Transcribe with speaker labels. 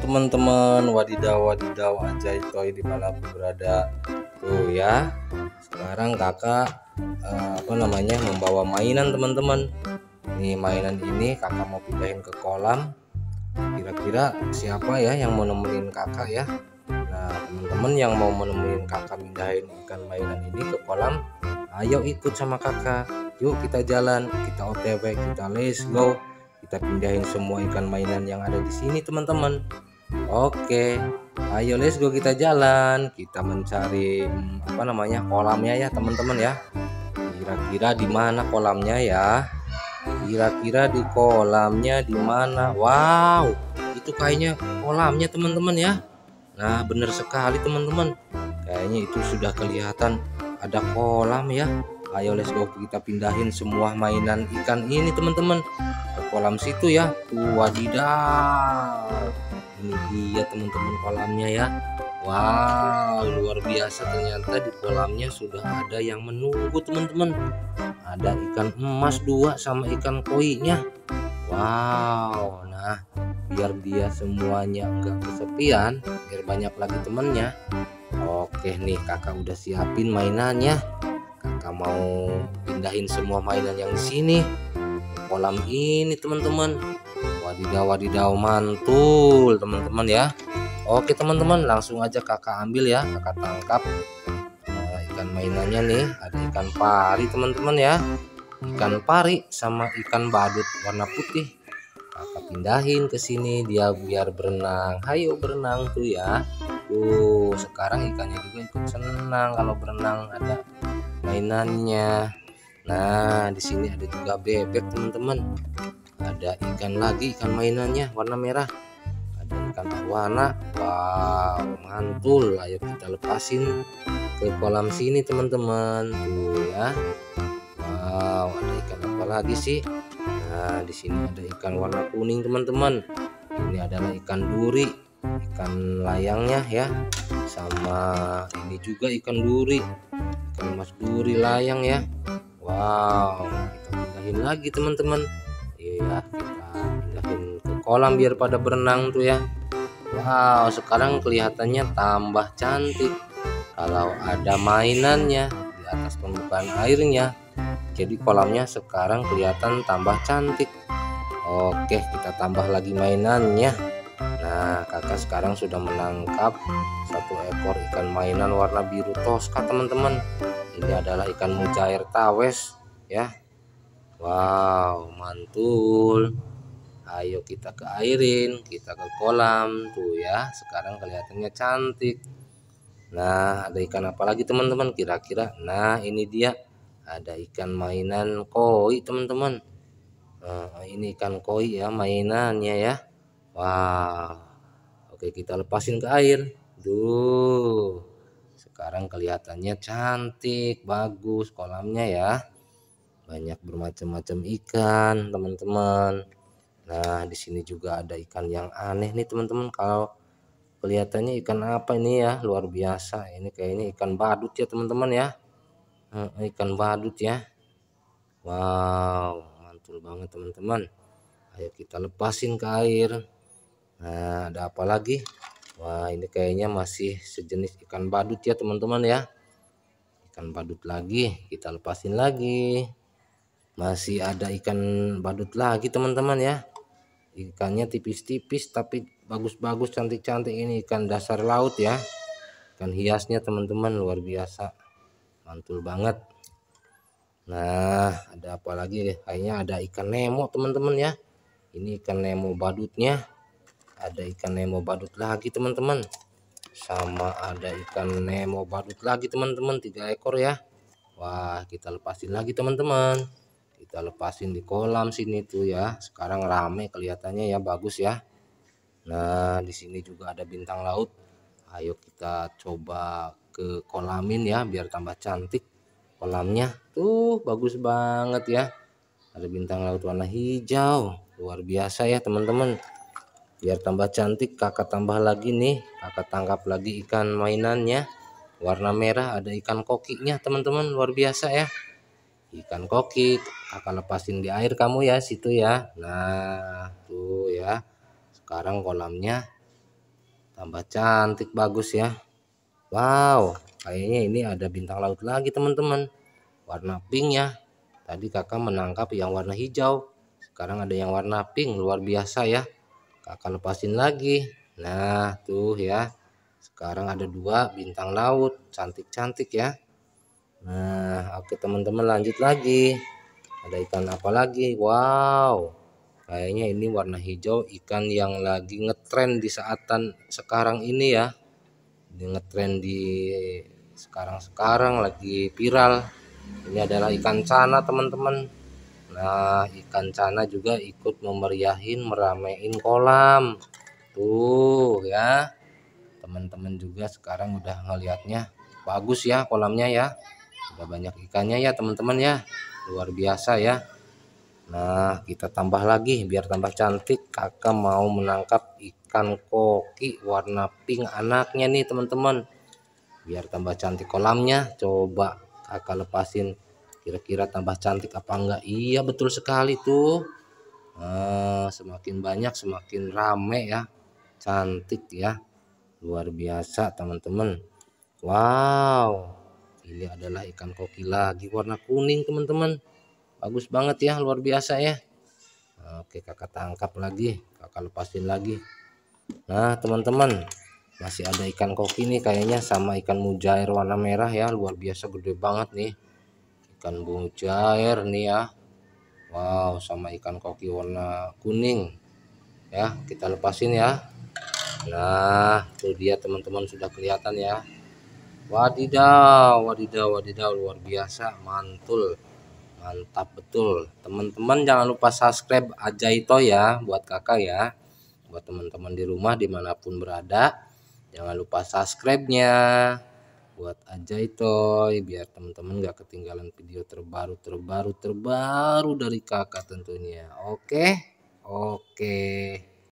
Speaker 1: teman-teman wadidaw wadidaw ajaib toy di mana pun berada. Tuh ya sekarang kakak eh, apa namanya membawa mainan teman-teman. Ini mainan ini kakak mau pindahin ke kolam. Kira-kira siapa ya yang mau nemenin kakak ya? Nah teman-teman yang mau menemuin kakak pindahin ikan mainan ini ke kolam ayo ikut sama kakak. Yuk kita jalan kita otw kita let's go. Kita pindahin semua ikan mainan yang ada di sini teman-teman Oke, ayo let's go kita jalan. Kita mencari apa namanya kolamnya ya teman-teman ya. Kira-kira di mana kolamnya ya? Kira-kira di kolamnya di mana? Wow, itu kayaknya kolamnya teman-teman ya. Nah, benar sekali teman-teman. Kayaknya itu sudah kelihatan ada kolam ya. Ayo let's go. Kita pindahin semua mainan ikan ini teman-teman. Ke kolam situ ya. Wadidaw ini dia teman-teman kolamnya ya. Wow luar biasa. Ternyata di kolamnya sudah ada yang menunggu teman-teman. Ada ikan emas dua sama ikan koinya. Wow. Nah biar dia semuanya enggak kesepian biar banyak lagi temennya. Oke nih kakak udah siapin mainannya kakak mau pindahin semua mainan yang di sini. Kolam ini teman-teman. Wadidaw wadidaw mantul teman-teman ya. Oke teman-teman langsung aja kakak ambil ya. Kakak tangkap. Nah, ikan mainannya nih ada ikan pari teman-teman ya. Ikan pari sama ikan badut warna putih. Kakak pindahin ke sini dia biar berenang. Hayo berenang tuh ya. Tuh sekarang ikannya juga ikut senang kalau berenang. Ada mainannya. Nah di sini ada juga bebek teman-teman. Ada ikan lagi ikan mainannya warna merah. Ada ikan awana. Wow mantul. Ayo kita lepasin ke kolam sini teman-teman. Ya. Wow ada ikan apa lagi sih? Nah di sini ada ikan warna kuning teman-teman. Ini adalah ikan duri ikan layangnya ya. Sama ini juga ikan duri mas duri layang ya. Wow kita pindahin lagi teman-teman. Ya kita pindahin ke kolam biar pada berenang tuh ya. Wow sekarang kelihatannya tambah cantik. Kalau ada mainannya di atas permukaan airnya jadi kolamnya sekarang kelihatan tambah cantik. Oke kita tambah lagi mainannya Nah kakak sekarang sudah menangkap satu ekor ikan mainan warna biru toska teman-teman. Ini adalah ikan mujair tawes ya. Wow mantul. Ayo kita ke airin kita ke kolam tuh ya. Sekarang kelihatannya cantik. Nah ada ikan apa lagi teman-teman? Kira-kira. Nah ini dia. Ada ikan mainan koi teman-teman. Nah, ini ikan koi ya mainannya ya Wow Oke kita lepasin ke air. Duh sekarang kelihatannya cantik bagus kolamnya ya. Banyak bermacam-macam ikan teman-teman. Nah di sini juga ada ikan yang aneh nih teman-teman. Kalau kelihatannya ikan apa ini ya? Luar biasa. Ini kayaknya ikan badut ya teman-teman ya. Ikan badut ya. Wow mantul banget teman-teman. Ayo kita lepasin ke air nah ada apa lagi? Wah ini kayaknya masih sejenis ikan badut ya teman-teman ya. Ikan badut lagi kita lepasin lagi. Masih ada ikan badut lagi teman-teman ya. Ikannya tipis-tipis tapi bagus-bagus cantik-cantik ini ikan dasar laut ya. Ikan hiasnya teman-teman luar biasa. Mantul banget. Nah ada apa lagi? Kayaknya ada ikan nemo teman-teman ya. Ini ikan nemo badutnya ada ikan nemo badut lagi teman-teman. Sama ada ikan nemo badut lagi teman-teman. Tiga ekor ya. Wah kita lepasin lagi teman-teman. Kita lepasin di kolam sini tuh ya. Sekarang rame kelihatannya ya bagus ya. Nah di sini juga ada bintang laut. Ayo kita coba ke kolamin ya biar tambah cantik kolamnya. Tuh bagus banget ya. Ada bintang laut warna hijau. Luar biasa ya teman-teman biar tambah cantik kakak tambah lagi nih. Kakak tangkap lagi ikan mainannya. Warna merah ada ikan kokinya teman-teman. Luar biasa ya. Ikan koki akan lepasin di air kamu ya situ ya. Nah tuh ya. Sekarang kolamnya tambah cantik bagus ya. Wow kayaknya ini ada bintang laut lagi teman-teman. Warna pink ya. Tadi kakak menangkap yang warna hijau. Sekarang ada yang warna pink luar biasa ya kakak lepasin lagi. Nah tuh ya. Sekarang ada dua bintang laut. Cantik-cantik ya. Nah oke teman-teman lanjut lagi. Ada ikan apa lagi? Wow. Kayaknya ini warna hijau ikan yang lagi ngetren di saatan sekarang ini ya. Ngetren di sekarang-sekarang lagi viral. Ini adalah ikan cana teman-teman nah ikan cana juga ikut memeriahin meramein kolam. Tuh ya. Teman-teman juga sekarang udah ngelihatnya bagus ya kolamnya ya. Udah banyak ikannya ya teman-teman ya. Luar biasa ya. Nah kita tambah lagi biar tambah cantik. Kakak mau menangkap ikan ikan koki warna pink anaknya nih teman-teman. Biar tambah cantik kolamnya. Coba kakak lepasin kira-kira tambah cantik apa enggak? Iya betul sekali tuh. Nah, semakin banyak semakin rame ya. Cantik ya. Luar biasa teman-teman. Wow. Ini adalah ikan koki lagi warna kuning teman-teman. Bagus banget ya luar biasa ya. Oke kakak tangkap lagi. Kakak lepasin lagi. Nah teman-teman masih ada ikan koki nih kayaknya sama ikan mujair warna merah ya. Luar biasa gede banget nih ikan mujair nih ya. Wow sama ikan koki warna kuning. Ya kita lepasin ya. Nah itu dia teman-teman sudah kelihatan ya. Wadidaw wadidaw wadidaw luar biasa mantul. Mantap betul. Teman-teman jangan lupa subscribe aja itu ya buat kakak ya. Buat teman-teman di rumah di mana pun berada jangan lupa subscribe-nya buat aja itu biar teman-teman gak ketinggalan video terbaru terbaru terbaru dari kakak tentunya. Oke? Oke